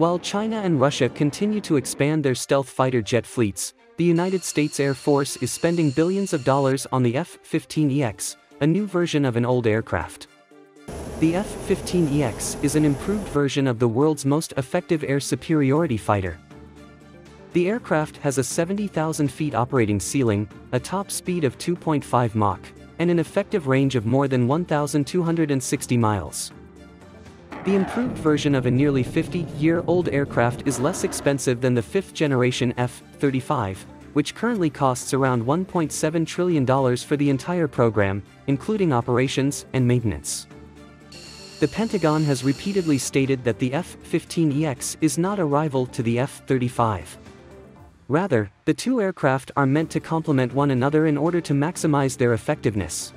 While China and Russia continue to expand their stealth fighter jet fleets, the United States Air Force is spending billions of dollars on the F-15EX, a new version of an old aircraft. The F-15EX is an improved version of the world's most effective air superiority fighter. The aircraft has a 70,000 feet operating ceiling, a top speed of 2.5 Mach, and an effective range of more than 1,260 miles. The improved version of a nearly 50-year-old aircraft is less expensive than the fifth-generation F-35, which currently costs around $1.7 trillion for the entire program, including operations and maintenance. The Pentagon has repeatedly stated that the F-15EX is not a rival to the F-35. Rather, the two aircraft are meant to complement one another in order to maximize their effectiveness.